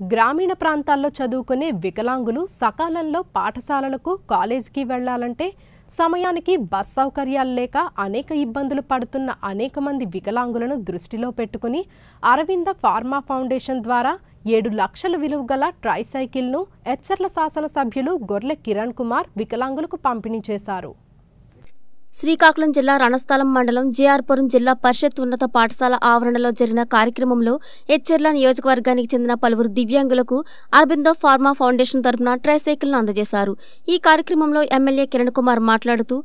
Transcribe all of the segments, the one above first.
గ్రామీణ ప్రాంతాల్లో చదువుకునే వికలాంగులు సకాలంలో పాఠశాలలకు కాలేజీకి వెళ్ళాలంటే సమయానికి బస్ సౌకర్యాలు లేక అనేక ఇబ్బందులు పడుతున్న అనేక మంది వికలాంగులను దృష్టిలో పెట్టుకుని అరవింద ఫార్మా ఫౌండేషన్ ద్వారా ఏడు లక్షల విలువ గల ట్రైసైకిల్ను ఎచ్చర్ల శాసనసభ్యులు గొర్లె కిరణ్ కుమార్ వికలాంగులకు పంపిణీ చేశారు. శ్రీకాకుళం జిల్లా రణస్థలం మండలం జేఆర్పురం జిల్లా పరిషత్ ఉన్నత పాఠశాల ఆవరణలో జరిగిన కార్యక్రమంలో హెచ్చెర్ల నియోజకవర్గానికి చెందిన పలువురు దివ్యాంగులకు అరబిందో ఫార్మా ఫౌండేషన్ తరపున ట్రైసైకిల్ను అందజేశారు. ఈ కార్యక్రమంలో ఎమ్మెల్యే కిరణ్ కుమార్ మాట్లాడుతూ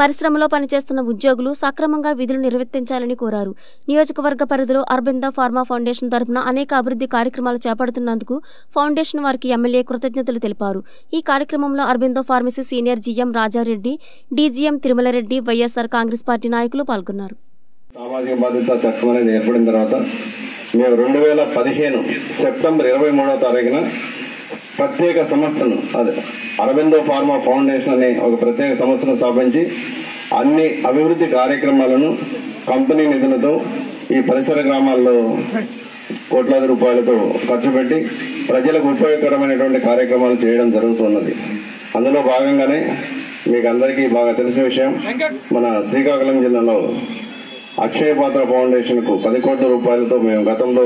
పరిశ్రమలో పనిచేస్తున్న ఉద్యోగులు సక్రమంగా విధులు నిర్వర్తించాలని కోరారు. నియోజకవర్గ పరిధిలో అరబిందో ఫార్మా ఫౌండేషన్ తరపున అనేక అభివృద్ధి కార్యక్రమాలు చేపడుతున్నందుకు ఫౌండేషన్ వారికి ఎమ్మెల్యే కృతజ్ఞతలు తెలిపారు. ఈ కార్యక్రమంలో Aurobindo pharmacy senior GM Rajareddy DGM Tirumalareddy YSR Congress party నాయకులు పాల్గొన్నారు. సామాజిక చట్టం అనేది ఏర్పడిన తర్వాత మేము రెండు వేల పదిహేను సెప్టెంబర్ ఇరవై మూడవ తారీఖున ప్రత్యేక సంస్థను అదే అరవిందో ఫార్మా ఫౌండేషన్ అనే ఒక ప్రత్యేక సంస్థను స్థాపించి అన్ని అభివృద్ధి కార్యక్రమాలను కంపెనీ నిధులతో ఈ పరిసర గ్రామాల్లో కోట్లాది రూపాయలతో ఖర్చు పెట్టి ప్రజలకు ఉపయోగకరమైనటువంటి కార్యక్రమాలు చేయడం జరుగుతున్నది. అందులో భాగంగానే మీకు అందరికీ బాగా తెలిసిన విషయం మన శ్రీకాకుళం జిల్లాలో అక్షయ పాత్ర ఫౌండేషన్కు పది కోట్ల రూపాయలతో మేము గతంలో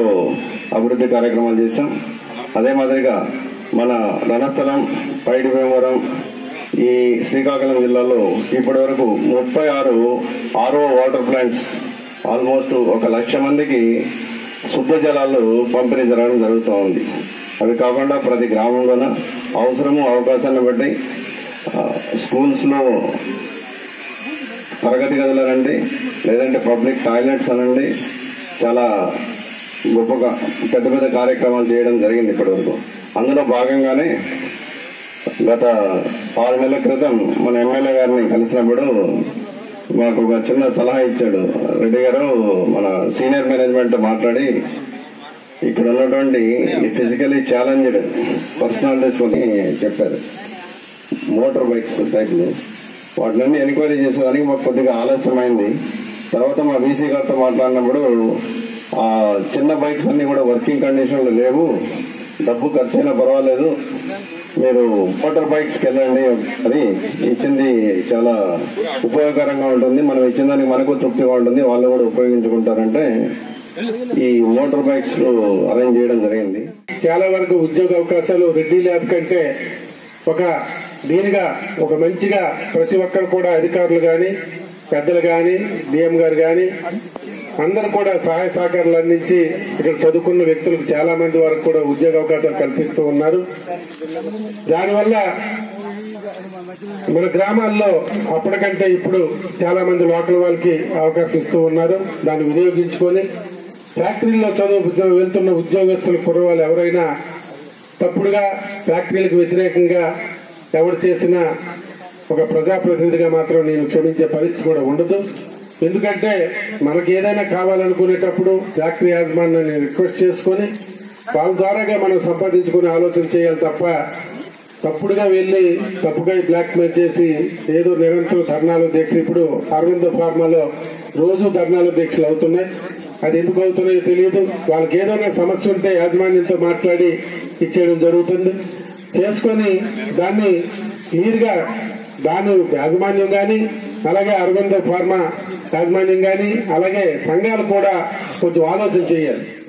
అభివృద్ధి కార్యక్రమాలు చేశాం. అదే మాదిరిగా మన రణస్థలం పైడి భీమవరం ఈ శ్రీకాకుళం జిల్లాలో ఇప్పటి వరకు ముప్పై ఆరు ఆర్ఓ వాటర్ ప్లాంట్స్ ఆల్మోస్ట్ ఒక లక్ష మందికి శుద్ధ జలాలు పంపిణీ జరగడం జరుగుతూ ఉంది. అవి కాకుండా ప్రతి గ్రామంలోన అవసరము అవకాశాన్ని బట్టి స్కూల్స్లో తరగతి గదులు అనండి లేదంటే పబ్లిక్ టాయిలెట్స్ అనండి చాలా గొప్పగా పెద్ద పెద్ద కార్యక్రమాలు చేయడం జరిగింది ఇప్పటివరకు. అందులో భాగంగానే గత ఆరు నెలల క్రితం మన ఎమ్మెల్యే గారిని కలిసినప్పుడు మాకు ఒక చిన్న సలహా ఇచ్చాడు. రెడ్డి గారు మన సీనియర్ మేనేజ్మెంట్ మాట్లాడి ఇక్కడ ఉన్నటువంటి ఫిజికలీ ఛాలెంజ్డ్ పర్సనాలిటీస్ కొని చెప్పారు. మోటార్ బైక్స్ టైప్లు వాటిని ఎంక్వైరీ చేసేదానికి మాకు కొద్దిగా ఆలస్యమైంది. తర్వాత మా బీసీ గారితో మాట్లాడినప్పుడు ఆ చిన్న బైక్స్ అన్ని కూడా వర్కింగ్ కండిషన్లో లేవు. డబ్బు ఖర్చైనా పర్వాలేదు. మీరు మోటార్ బైక్స్కి వెళ్ళండి అని ఇచ్చింది చాలా ఉపయోగకరంగా ఉంటుంది. మనం ఇచ్చిన దానికి మనకు తృప్తిగా ఉంటుంది. వాళ్ళు కూడా ఉపయోగించుకుంటారంటే ఈ మోటార్ బైక్స్ అరేంజ్ చేయడం జరిగింది. చాలా వరకు ఉద్యోగ అవకాశాలు రెడ్డి ల్యాబ్ కంటే ఒక దీనిగా ఒక మంచిగా ప్రతి ఒక్కరు కూడా అధికారులు కానీ పెద్దలు కానీ డిఎం గారు కానీ అందరూ కూడా సహాయ సహకారాలు అందించి ఇక్కడ చదువుకున్న వ్యక్తులకు చాలా మంది వారికి కూడా ఉద్యోగ అవకాశాలు కల్పిస్తూ ఉన్నారు. దానివల్ల మన గ్రామాల్లో అప్పటికంటే ఇప్పుడు చాలా మంది లోకల్ వాళ్ళకి అవకాశం ఇస్తూ ఉన్నారు. దాన్ని వినియోగించుకొని ఫ్యాక్టరీల్లో చదువు వెళ్తున్న ఉద్యోగస్తులు కుర్రవాళ్ళు ఎవరైనా తప్పుడుగా ఫ్యాక్టరీలకు వ్యతిరేకంగా ఎవరు చేసినా ఒక ప్రజాప్రతినిధిగా మాత్రం నేను క్షమించే పరిస్థితి కూడా ఉండదు. ఎందుకంటే మనకి ఏదైనా కావాలనుకునేటప్పుడు ఫ్యాక్టరీ యాజమాన్యాన్ని రిక్వెస్ట్ చేసుకొని వాళ్ళ ద్వారాగా మనం సంపాదించుకునే ఆలోచన చేయాలి తప్ప తప్పుడుగా వెళ్ళి తప్పుగా బ్లాక్ మెయిల్ చేసి ఏదో నిరంతరం ధర్నాలు దీక్ష ఇప్పుడు అరవింద ఫార్మాలో రోజు ధర్నాలు దీక్షలు అవుతున్నాయి. అది ఎందుకు అవుతున్నాయో తెలియదు. వాళ్ళకి ఏదైనా సమస్య ఉంటే యాజమాన్యంతో మాట్లాడి ఇచ్చేయడం జరుగుతుంది. చేసుకొని దాన్ని క్లియర్గా దాని యాజమాన్యం కానీ అలాగే అరవింద ఫార్మా యాజమాన్యం కానీ అలాగే సంఘాలు కూడా కొంచెం ఆలోచన చేయాలి.